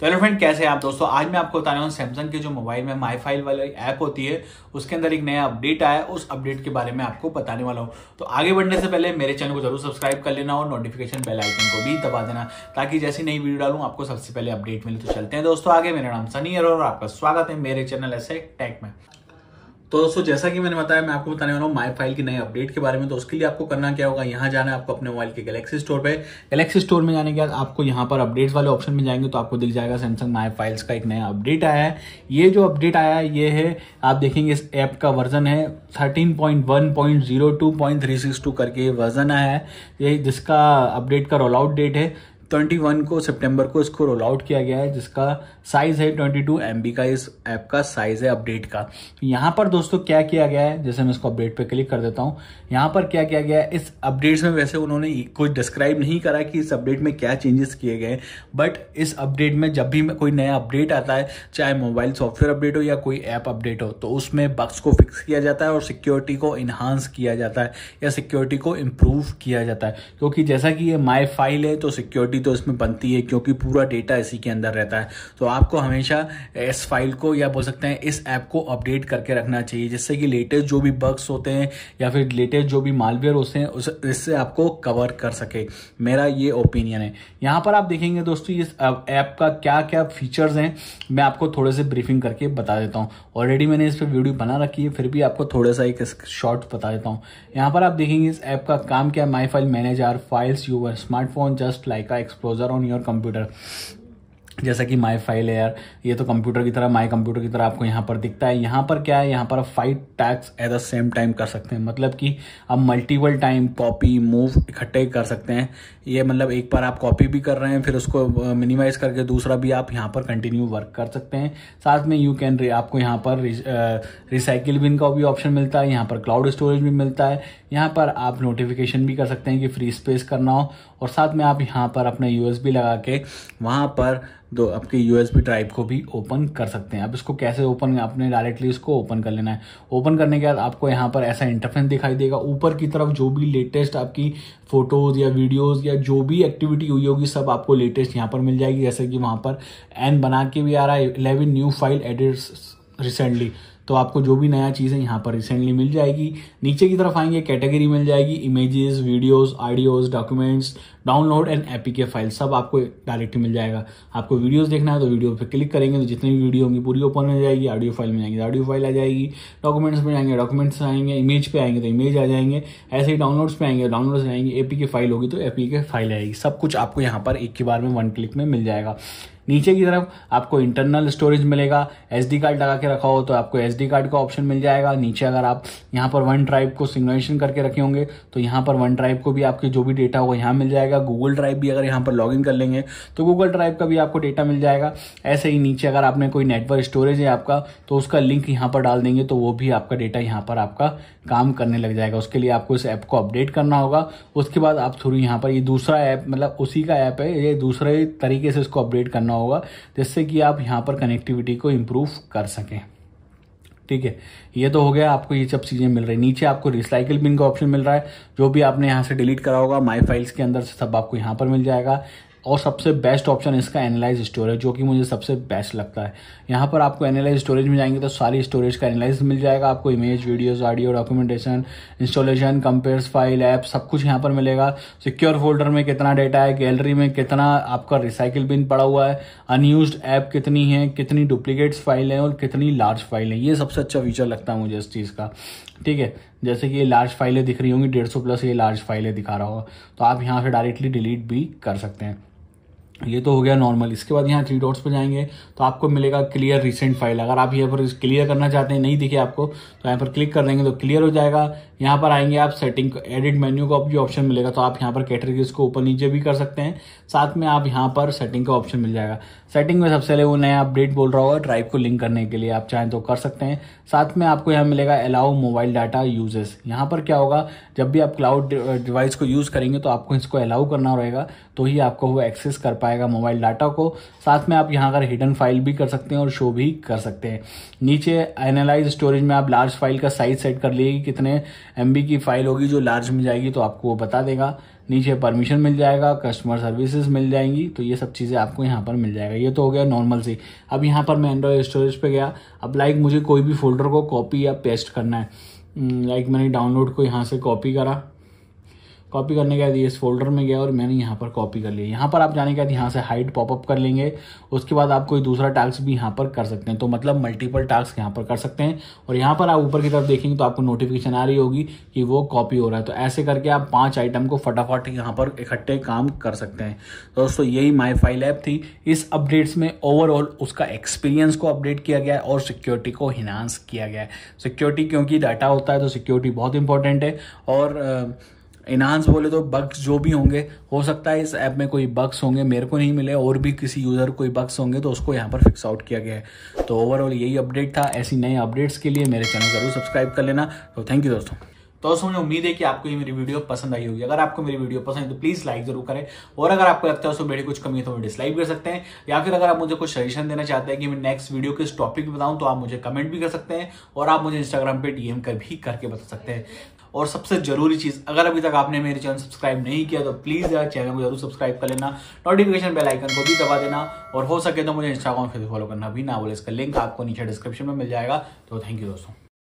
तो hello friend, कैसे हैं आप दोस्तों? आज मैं आपको बताने रहा हूँ सैमसंग के जो मोबाइल में माई फ़ाइल वाली ऐप होती है, उसके अंदर एक नया अपडेट आया उस अपडेट के बारे में आपको बताने वाला हूँ। तो आगे बढ़ने से पहले मेरे चैनल को ज़रूर सब्सक्राइब कर लेना और नोटिफिकेशन बेल आइकन को भी दबा देना, ताकि जैसी नई वीडियो डालू, आपको सबसे पहले अपडेट मिले। तो चलते हैं दोस्तों, आगे। मेरा नाम सनी और आपका स्वागत है मेरे चैनल ऐसे टैक में। तो दोस्तों, जैसा कि मैंने बताया, मैं आपको बताने वाला हूँ माई फ़ाइल की नए अपडेट के बारे में। तो उसके लिए आपको करना क्या होगा, यहाँ जाना है आपको अपने मोबाइल के गैलेक्सी स्टोर पे। गैलेक्सी स्टोर में जाने के बाद आपको यहाँ पर अपडेट्स वाले ऑप्शन में जाएँगे तो आपको दिख जाएगा सैमसंग माई फाइल्स का एक नया अपडेट आया है। ये जो अपडेट आया है, ये है, आप देखेंगे इस ऐप का वर्जन है thirteen point one point zero two point three six two करके वर्जन आया है। ये जिसका अपडेट का रोल आउट डेट है 21 को, सितंबर को इसको रोल आउट किया गया है, जिसका साइज़ है 22 टू का, इस ऐप का साइज़ है अपडेट का। यहाँ पर दोस्तों क्या किया गया है? जैसे मैं इसको अपडेट पे क्लिक कर देता हूँ। यहाँ पर क्या किया गया है? इस अपडेट्स में वैसे उन्होंने कुछ डिस्क्राइब नहीं करा कि इस अपडेट में क्या चेंजेस किए गए बट इस अपडेट में जब भी कोई नया अपडेट आता है, चाहे मोबाइल सॉफ्टवेयर अपडेट हो या कोई ऐप अपडेट हो तो उसमें बग्स को फिक्स किया जाता है और सिक्योरिटी को इन्हांस किया जाता है या सिक्योरिटी को इम्प्रूव किया जाता है। क्योंकि जैसा कि ये माई फ़ाइल है तो सिक्योरिटी तो इसमें बनती है, क्योंकि पूरा डेटा इसी के अंदर रहता है। तो आपको हमेशा इस फ़ाइल को, या बोल सकते हैं, इस ऐप को अपडेट करके रखना चाहिए, जिससे कि लेटेस्ट जो भी बग्स होते हैं, या फिर लेटेस्ट जो भी मालवेयर होते हैं इससे आपको कवर कर सके। मेरा ये ओपिनियन है। यहाँ पर आप देखेंगे दोस्तों, इस ऐप का क्या क्या फीचर्स हैं, मैं आपको थोड़े से ब्रीफिंग करके बता देता हूँ। ऑलरेडी मैंने इस पर वीडियो बना रखी है, फिर भी आपको थोड़ा सा एक शॉर्ट बता देता हूँ। यहाँ पर आप देखेंगे इस ऐप का काम क्या my file manage are files your smartphone just like explorer on your computer जैसा कि माई फ़ाइल है यार ये तो कंप्यूटर की तरह माई कंप्यूटर की तरह आपको यहाँ पर दिखता है। यहाँ पर क्या है? यहाँ पर आप five tasks at the same time कर सकते हैं। मतलब कि आप मल्टीपल टाइम कॉपी मूव इकट्ठे कर सकते हैं। ये मतलब एक बार आप कॉपी भी कर रहे हैं, फिर उसको मिनिमाइज करके दूसरा भी आप यहाँ पर कंटिन्यू वर्क कर सकते हैं। साथ में यू कैन आपको यहाँ पर रिसाइकिल बिन का भी ऑप्शन मिलता है। यहाँ पर क्लाउड स्टोरेज भी मिलता है। यहाँ पर आप नोटिफिकेशन भी कर सकते हैं कि फ्री स्पेस करना हो। और साथ में आप यहाँ पर अपना यूएसबी लगा के वहाँ पर दो आपके यू एस ड्राइव को भी ओपन कर सकते हैं। अब इसको कैसे ओपन आपने डायरेक्टली इसको ओपन कर लेना है। ओपन करने के बाद आपको यहाँ पर ऐसा इंटरफेंस दिखाई देगा। ऊपर की तरफ़ जो भी लेटेस्ट आपकी फ़ोटोज़ या वीडियोज़ या जो भी एक्टिविटी हुई होगी, सब आपको लेटेस्ट यहाँ पर मिल जाएगी। जैसे कि वहाँ पर एन बना के भी आ रहा है eleven new file edits recently तो आपको जो भी नया चीज़ है यहाँ पर रिसेंटली मिल जाएगी। नीचे की तरफ़ आएँगे कैटेगरी मिल जाएगी images videos audios documents download and APK file सब आपको डायरेक्टली मिल जाएगा। आपको वीडियोस देखना है तो वीडियो पर क्लिक करेंगे तो जितनी भी वीडियो होंगी पूरी ओपन हो जाएगी ऑडियो फ़ाइल में जाएँगे ऑडियो फ़ाइल आ जाएगी। डॉक्यूमेंट्स में जाएँगे डॉक्यूमेंट्स आएँगे इमेज पे आएँगे तो इमेज आ जाएँगे। ऐसे ही डाउनलोड्स पे आएँगे डाउनलोड्स आएँगे एपी की फ़ाइल होगी तो एपी के फ़ाइल आएगी। सब कुछ आपको यहाँ पर एक ही बार में वन क्लिक में मिल जाएगा। नीचे की तरफ़ आपको इंटरनल स्टोरेज मिलेगा। एसडी कार्ड लगा के रखा हो तो आपको एसडी कार्ड का ऑप्शन मिल जाएगा। नीचे अगर आप यहाँ पर वन ड्राइव को सिग्नेशन करके रखे होंगे तो यहाँ पर वन ड्राइव को भी आपके जो भी डेटा होगा यहाँ मिल जाएगा। गूगल ड्राइव भी अगर यहाँ पर लॉग कर लेंगे तो गूगल ड्राइव का भी आपको डेटा मिल जाएगा। ऐसे ही नीचे अगर आपने कोई नेटवर्क स्टोरेज है आपका तो उसका लिंक यहाँ पर डाल देंगे तो वो भी आपका डेटा यहाँ पर आपका काम करने लग जाएगा। उसके लिए आपको इस ऐप को अपडेट करना होगा। उसके बाद आप थ्रू यहाँ पर ये दूसरा ऐप मतलब उसी का ऐप है, ये दूसरे तरीके से इसको अपडेट करना होगा, जिससे कि आप यहाँ पर कनेक्टिविटी को इम्प्रूव कर सकें। ठीक है? ये तो हो गया आपको ये सब चीज़ें मिल रही नीचे आपको रिसाइकिल बिन का ऑप्शन मिल रहा है। जो भी आपने यहाँ से डिलीट करा होगा माई फाइल्स के अंदर से सब आपको यहाँ पर मिल जाएगा। और सबसे बेस्ट ऑप्शन इसका एनालाइज स्टोरेज जो कि मुझे सबसे बेस्ट लगता है। यहाँ पर आपको एनालाइज स्टोरेज में जाएँगे तो सारी स्टोरेज का एनालाइज मिल जाएगा, आपको image videos audio documentation installation compressed file app सब कुछ यहाँ पर मिलेगा। सिक्योर फोल्डर में कितना डेटा है गैलरी में कितना आपका रिसाइकिल बिन पड़ा हुआ है अनयूज ऐप कितनी है, कितनी डुप्लीकेट्स फ़ाइल है और कितनी लार्ज फ़ाइल है। ये सबसे अच्छा फीचर लगता है मुझे इस चीज़ का। ठीक है? जैसे कि ये लार्ज फाइलें दिख रही होंगी, डेढ़ सौ प्लस ये लार्ज फाइलें दिखा रहा होगा। तो आप यहाँ से डायरेक्टली डिलीट भी कर सकते हैं। ये तो हो गया नॉर्मल इसके बाद यहाँ थ्री डॉट्स पे जाएँगे तो आपको मिलेगा क्लियर रिसेंट फ़ाइल अगर आप यहाँ पर क्लियर करना चाहते हैं, नहीं दिखे आपको तो यहाँ पर क्लिक कर देंगे तो क्लियर हो जाएगा। यहाँ पर आएँगे आप सेटिंग एडिट मेन्यू का भी ऑप्शन मिलेगा तो आप यहाँ पर कैटेगरीज को ऊपर नीचे भी कर सकते हैं। साथ में आप यहाँ पर सेटिंग का ऑप्शन मिल जाएगा। सेटिंग में सबसे पहले वो नया अपडेट बोल रहा होगा ड्राइव को लिंक करने के लिए आप चाहें तो कर सकते हैं। साथ में आपको यहाँ मिलेगा अलाउ मोबाइल डाटा यूजेस यहाँ पर क्या होगा, जब भी आप क्लाउड डिवाइस को यूज़ करेंगे तो आपको इसको अलाउ करना रहेगा तो ही आपको वो एक्सेस कर पाएगा मोबाइल डाटा को। साथ में आप यहाँ अगर हिडन फ़ाइल भी कर सकते हैं और शो भी कर सकते हैं। नीचे एनालाइज स्टोरेज में आप लार्ज फ़ाइल का साइज़ सेट कर लिए कितने एमबी की फ़ाइल होगी जो लार्ज मिल जाएगी तो आपको वो बता देगा। नीचे परमिशन मिल जाएगा कस्टमर सर्विसेज़ मिल जाएँगी तो ये सब चीज़ें आपको यहाँ पर मिल जाएगा। ये तो हो गया नॉर्मल से। अब यहाँ पर मैं एंड्रॉयड स्टोरेज पे गया। अब लाइक मुझे कोई भी फोल्डर को कॉपी या पेस्ट करना है। लाइक hmm, मैंने डाउनलोड को यहाँ से कॉपी करा। कॉपी करने के बाद ये इस फोल्डर में गया और मैंने यहाँ पर कॉपी कर लिया। यहाँ पर आप जाने के बाद यहाँ से हाइट पॉपअप कर लेंगे। उसके बाद आप कोई दूसरा टास्क भी यहाँ पर कर सकते हैं। तो मतलब मल्टीपल टास्क यहाँ पर कर सकते हैं। और यहाँ पर आप ऊपर की तरफ़ देखेंगे तो आपको नोटिफिकेशन आ रही होगी कि वो कॉपी हो रहा है। तो ऐसे करके आप पाँच आइटम को फटाफट यहाँ पर इकट्ठे काम कर सकते हैं। तो दोस्तों, यही माई फ़ाइल ऐप थी। इस अपडेट्स में ओवरऑल उसका एक्सपीरियंस को अपडेट किया गया और सिक्योरिटी को हिनांस किया गया है। सिक्योरिटी क्योंकि डाटा होता है तो सिक्योरिटी बहुत इंपॉर्टेंट है। और इनहांस बोले तो बग्स जो भी होंगे, हो सकता है इस ऐप में कोई बग्स होंगे, मेरे को नहीं मिले, और भी किसी यूज़र कोई बग्स होंगे तो उसको यहाँ पर फिक्स आउट किया गया है। तो ओवरऑल यही अपडेट था, ऐसी नए अपडेट्स के लिए मेरे चैनल ज़रूर सब्सक्राइब कर लेना। तो थैंक यू दोस्तों। तो दोस्तों, मुझे उम्मीद है कि आपको ये मेरी वीडियो पसंद आई होगी। अगर आपको मेरी वीडियो पसंद है तो प्लीज़ लाइक ज़रूर करें। और अगर आपको लगता है उसमें मेरी कुछ कमी है तो मैं डिसलाइक कर सकते हैं। या फिर अगर आप मुझे कुछ सजेशन देना चाहते हैं कि मैं नेक्स्ट वीडियो किस टॉपिक बताऊँ तो आप मुझे कमेंट भी कर सकते हैं, और आप मुझे इंस्टाग्राम पर डीएम कर भी करके बता सकते हैं। और सबसे ज़रूरी चीज़, अगर अभी तक आपने मेरे चैनल सब्सक्राइब नहीं किया तो प्लीज़ यार चैनल को ज़रूर सब्सक्राइब कर लेना, नोटिफिकेशन बेल आइकन को भी दबा देना, और हो सके तो मुझे इंस्टाग्राम फेसबुक फॉलो करना भी ना बोले इसका लिंक आपको नीचे डिस्क्रिप्शन में मिल जाएगा। तो थैंक यू दोस्तों।